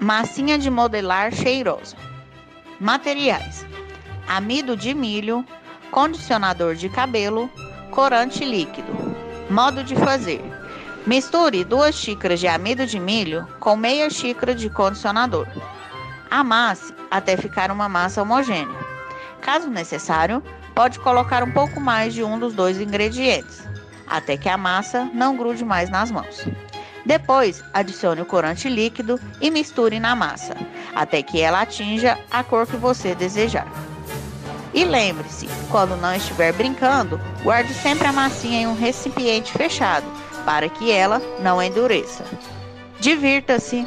Massinha de modelar cheirosa. Materiais: amido de milho, condicionador de cabelo, corante líquido. Modo de fazer: misture duas xícaras de amido de milho com meia xícara de condicionador. Amasse até ficar uma massa homogênea. Caso necessário, pode colocar um pouco mais de um dos dois ingredientes, até que a massa não grude mais nas mãos. Depois, adicione o corante líquido e misture na massa, até que ela atinja a cor que você desejar. E lembre-se, quando não estiver brincando, guarde sempre a massinha em um recipiente fechado, para que ela não endureça. Divirta-se!